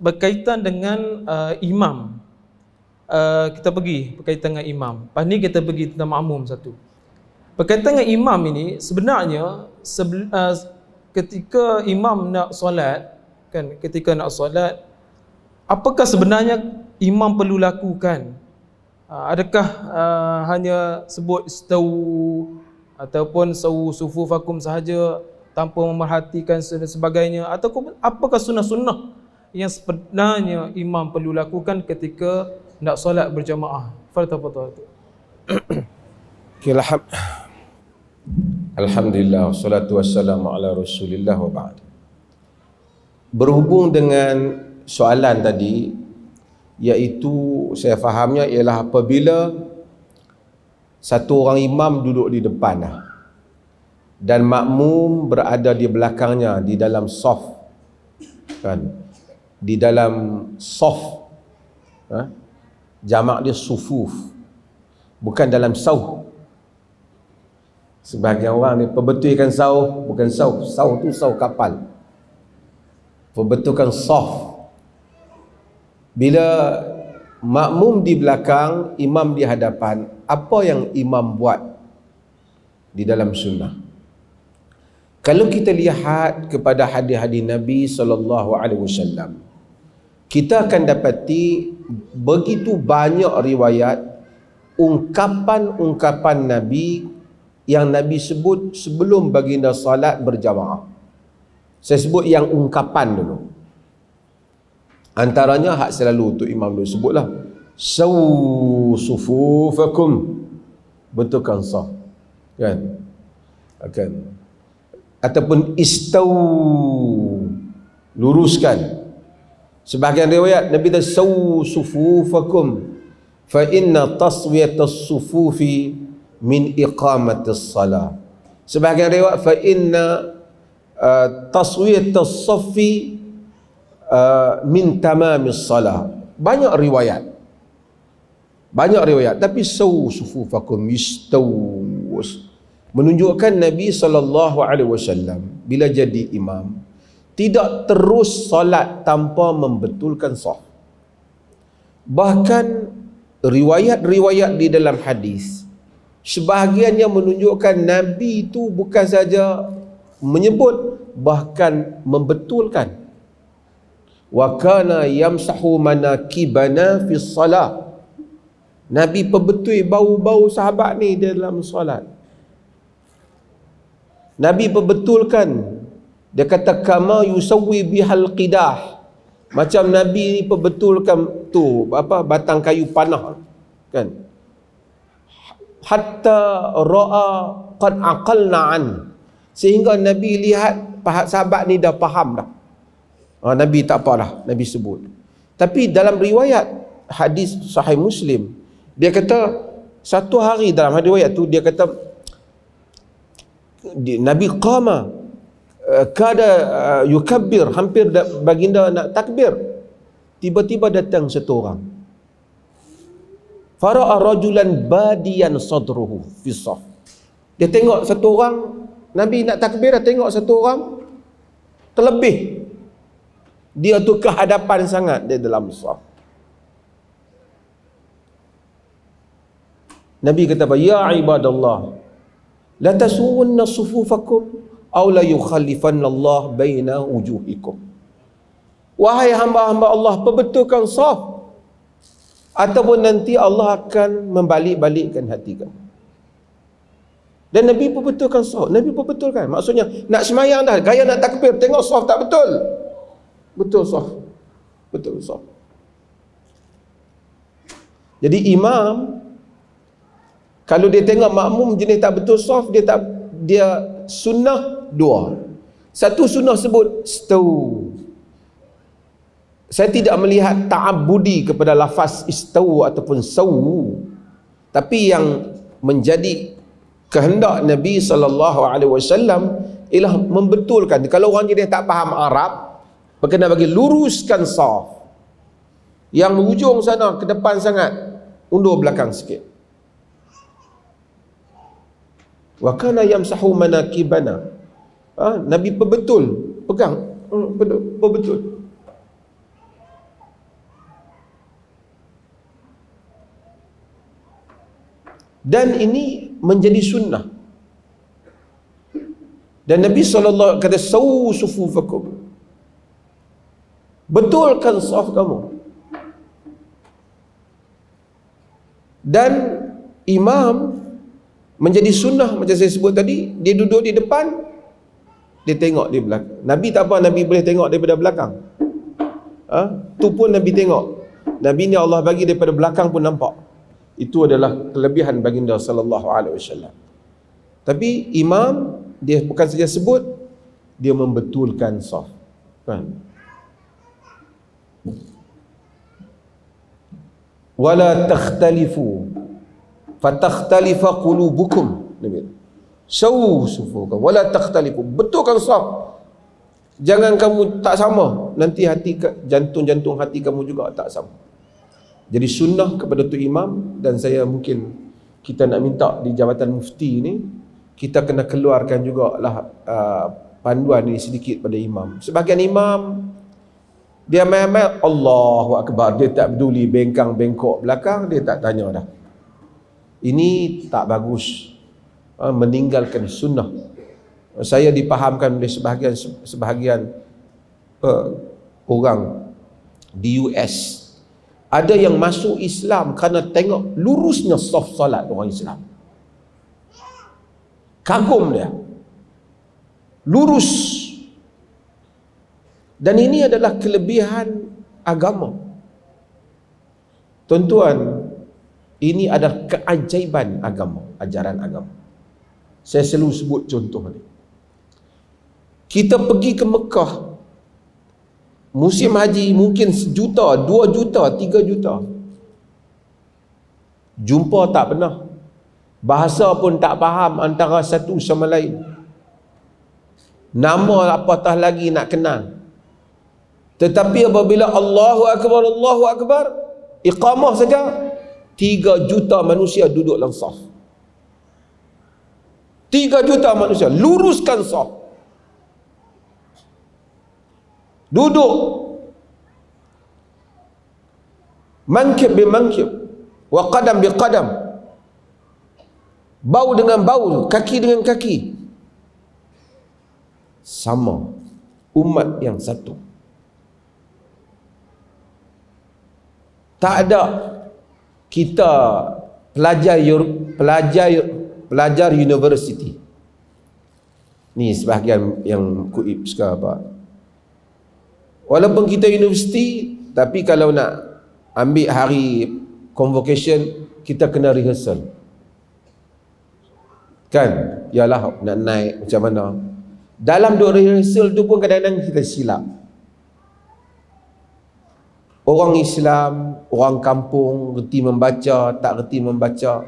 berkaitan dengan uh, imam. Uh, kita pergi berkaitan dengan imam. Lepas ni kita pergi tentang makmum satu. Berkaitan dengan imam ini sebenarnya sebel, uh, ketika imam nak solat kan ketika nak solat apakah sebenarnya imam perlu lakukan? Uh, adakah uh, hanya sebut istau ataupun sawu sufufakum sahaja tanpa memerhatikan sebagainya ataupun apakah sunnah-sunnah yang sebenarnya imam perlu lakukan ketika nak solat berjamaah. Fadhal tu. Okay, Alhamdulillah Salatu wassalamu ala rasulillah wa ba'd Berhubung dengan soalan tadi Iaitu saya fahamnya ialah apabila Satu orang imam duduk di depan lah, Dan makmum berada di belakangnya Di dalam soft kan? Di dalam soft ha? Jamak dia sufuf Bukan dalam sauh Sebahagian orang ni perbetulkan sauh, bukan sauh. Sauh tu sauh kapal. Perbetulkan soft. Bila makmum di belakang, imam di hadapan, apa yang imam buat di dalam sunnah? Kalau kita lihat kepada hadis-hadis Nabi sallallahu alaihi wasallam, kita akan dapati begitu banyak riwayat ungkapan-ungkapan Nabi yang Nabi sebut sebelum baginda salat berjamaah. Saya sebut yang ungkapan dulu. Antaranya hak selalu untuk imam dulu sebutlah. Sawu sufufakum. Betulkan sah. Kan? Akan. Ataupun istau. Luruskan. Sebahagian riwayat Nabi dah sawu sufufakum. Fa inna taswiyatas sufufi min iqamatis salah sebahagian riwayat fa inna uh, taswiyatus saffi uh, min tamamis salah banyak riwayat. Banyak riwayat. Tapi saw sufufakum yastawus. Menunjukkan Nabi sallallahu alaihi wasallam bila jadi imam tidak terus solat tanpa membetulkan saf bahkan riwayat-riwayat di dalam hadis sebahagiannya menunjukkan Nabi itu bukan saja menyebut bahkan membetulkan. Wa kana yamsahu manakibana fi salat Nabi perbetul bau-bau sahabat ni dalam solat Nabi perbetulkan dia kata kama yusawwi bihal qidah. Macam Nabi ni perbetulkan tu apa batang kayu panah kan? Hatta ra'a qad aqalna an. Sehingga nabi lihat sahabat ni dah faham dah. Ha, nabi tak apa dah nabi sebut. Tapi dalam riwayat hadis sahih muslim dia kata satu hari dalam hadis riwayat tu dia kata nabi qama kada uh, yukabbir hampir baginda nak takbir tiba-tiba datang satu orang Fara'a rajulan badiyan sadruhu fi. Dia tengok satu orang Nabi nak takbir dia tengok satu orang terlebih dia tu kehadapan sangat di dalam saf. Nabi kata? Ya ibadallah la tasuwunna sufufakum aw la yukhallifanna Allah baina wujuhikum. Wahai hamba-hamba Allah, perbetulkan saf. Ataupun nanti Allah akan membalik-balikkan hati kamu. Dan Nabi pun betulkan soft Nabi pun betulkan. Maksudnya nak semayang dah gaya nak takbir tengok soft tak betul. Betul soft betul soft jadi imam kalau dia tengok makmum jenis tak betul soft dia tak dia sunnah dua. Satu sunnah sebut stau saya tidak melihat ta'abudi kepada lafaz istawu ataupun sawu. Tapi yang menjadi kehendak Nabi sallallahu alaihi wasallam ialah membetulkan. Kalau orang jadi tak faham Arab berkena bagi luruskan saf. Yang hujung sana ke depan sangat undur belakang sikit. Wa kana yamsahu manakibana ha? Nabi perbetul pegang. Hmm. Perbetul dan ini menjadi sunnah. Dan Nabi SAW kata sawu sufu fakum betulkan saf kamu. Dan imam menjadi sunnah macam saya sebut tadi dia duduk di depan dia tengok di belakang Nabi tak apa Nabi boleh tengok daripada belakang. Ha? tu pun Nabi tengok. Nabi ni Allah bagi daripada belakang pun nampak. Itu adalah kelebihan baginda sallallahu alaihi wasallam. Tapi imam dia bukan saja sebut dia membetulkan saf. Kan wala takhtalifu. Fatakhtalifa qulubukum nabi sawu sufuka. Wala takhtalifu. Betulkan saf jangan kamu tak sama. Nanti hati jantung-jantung hati kamu juga tak sama. Jadi sunnah kepada tu imam dan saya mungkin kita nak minta di jabatan mufti ni kita kena keluarkan jugalah uh, panduan ini sedikit pada imam. Sebahagian imam dia main-main Allahu Akbar. Dia tak peduli bengkang bengkok belakang dia tak tanya dah. Ini tak bagus meninggalkan sunnah. Saya dipahamkan oleh sebahagian sebahagian uh, orang di US ada yang masuk Islam kerana tengok lurusnya soft salat orang Islam. Kagum dia. Lurus. Dan ini adalah kelebihan agama. Tuan-tuan, ini adalah keajaiban agama, ajaran agama. Saya selalu sebut contoh ni. Kita pergi ke Mekah, musim haji mungkin sejuta, dua juta, tiga juta. Jumpa tak pernah. Bahasa pun tak faham antara satu sama lain. Nama apatah lagi nak kenal. Tetapi apabila Allahu Akbar, Allahu Akbar, iqamah saja, 3 juta manusia duduk dalam. 3 juta manusia, luruskan saf. Duduk. Mankib bi mankib. Wa qadam bi qadam. Bau dengan bau, kaki dengan kaki. Sama. Umat yang satu. tak ada kita pelajar pelajar pelajar universiti. Ni sebahagian yang kuip ke apa walaupun kita universiti tapi kalau nak ambil hari convocation kita kena rehearsal. Kan? Ialah nak naik macam mana? Dalam dua rehearsal tu pun kadang-kadang kita silap. Orang Islam, orang kampung reti membaca, tak reti membaca.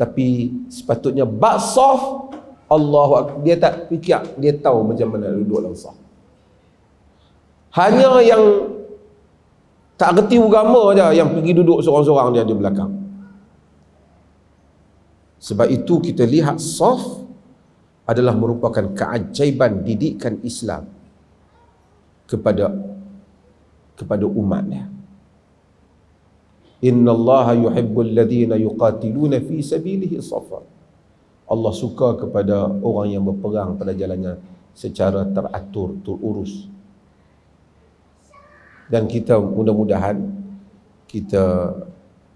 Tapi sepatutnya baksaf Allah dia tak fikir, dia tahu macam mana duduk dalam saf. Hanya yang tak reti agama aja yang pergi duduk seorang-seorang dia di belakang. Sebab itu kita lihat saf adalah merupakan keajaiban didikan Islam kepada kepada umatnya. Inna Allah yuhibbul ladhina yuqatiluna fi sabilihi safa. Allah suka kepada orang yang berperang pada jalannya secara teratur, terurus. Dan kita mudah-mudahan kita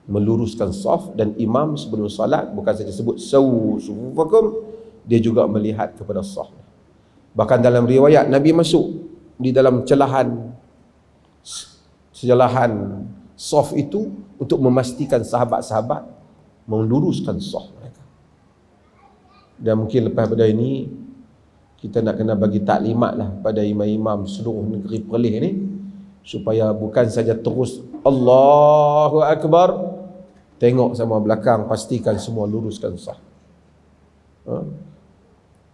meluruskan saf dan imam sebelum salat bukan saja sebut sawu sufufakum dia juga melihat kepada saf. Bahkan dalam riwayat Nabi masuk di dalam celahan sejalahan soft itu untuk memastikan sahabat-sahabat meluruskan soft mereka. Dan mungkin lepas pada ini kita nak kena bagi taklimat lah pada imam-imam seluruh negeri Perlis ni supaya bukan saja terus Allahu Akbar tengok sama belakang pastikan semua luruskan sah. Ha?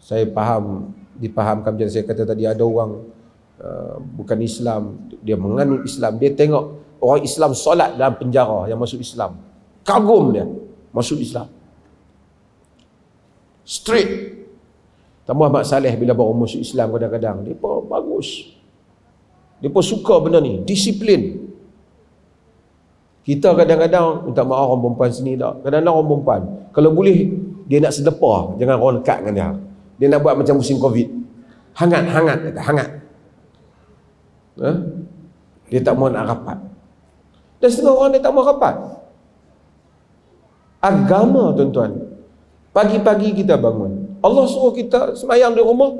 Saya faham dipahamkan macam saya kata tadi ada orang Uh, bukan Islam dia menganut Islam dia tengok orang Islam solat dalam penjara yang masuk Islam kagum dia masuk Islam straight tambah Mak Saleh bila baru masuk Islam kadang-kadang dia pun bagus dia pun suka benda ni disiplin Kita kadang-kadang minta maaf orang perempuan sini tak. Kadang-kadang orang perempuan. Kalau boleh dia nak sedepah. Jangan orang dekat dengan dia. Dia nak buat macam musim covid. Hangat, hangat. Kata, hangat. Ha? Dia tak mahu nak rapat. Dan setengah orang dia tak mahu rapat. Agama tuan-tuan. Pagi-pagi kita bangun. Allah suruh kita semayang di rumah.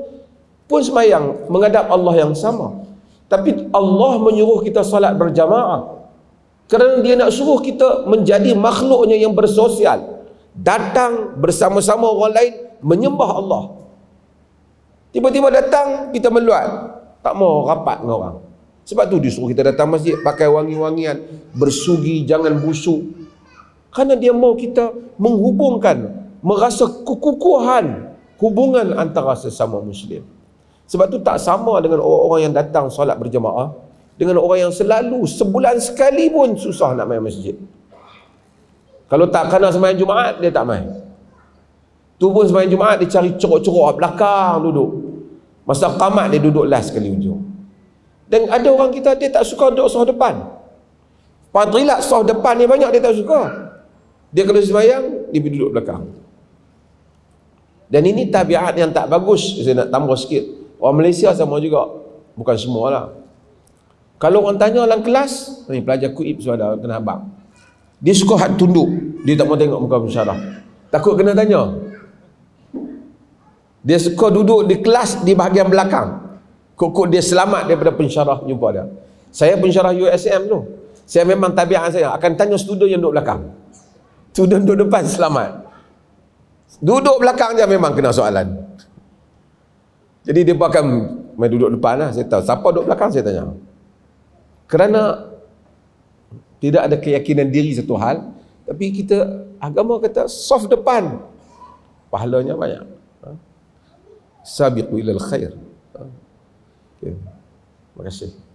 Pun semayang menghadap Allah yang sama. Tapi Allah menyuruh kita salat berjamaah. Kerana dia nak suruh kita menjadi makhluknya yang bersosial. Datang bersama-sama orang lain menyembah Allah. Tiba-tiba datang kita meluat. Tak mau rapat dengan orang. Sebab tu disuruh kita datang masjid pakai wangi-wangian. Bersugi, jangan busuk. Kerana dia mau kita menghubungkan, merasa kekukuhan hubungan antara sesama Muslim. Sebab tu tak sama dengan orang-orang yang datang solat berjemaah dengan orang yang selalu sebulan sekali pun susah nak main masjid. Kalau tak kena sembahyang Jumaat dia tak main. Tu pun sembahyang Jumaat dia cari ceruk-ceruk belakang duduk. Masa qamat dia duduk last sekali ujung. Dan ada orang kita dia tak suka duduk soh depan. Fadilat soh depan ni banyak dia tak suka. Dia kalau sembahyang dia duduk belakang. Dan ini tabiat yang tak bagus. Saya nak tambah sikit. Orang Malaysia sama juga. Bukan semua lah. Kalau orang tanya dalam kelas, ni pelajar kuib sudah kena abang. Dia suka hat tunduk. Dia tak mau tengok muka pensyarah. Takut kena tanya. Dia suka duduk di kelas di bahagian belakang. Kok dia selamat daripada pensyarah jumpa dia. Saya pensyarah USM tu. Saya memang tabiat saya akan tanya student yang duduk belakang. Student duduk depan selamat. Duduk belakang dia memang kena soalan. Jadi dia akan main duduk depan lah. Saya tahu. Siapa duduk belakang saya tanya. Kerana tidak ada keyakinan diri satu hal, tapi kita agama kata soft depan. Pahalanya banyak. Ha? Sabiqu ilal khair. Okay. Terima kasih.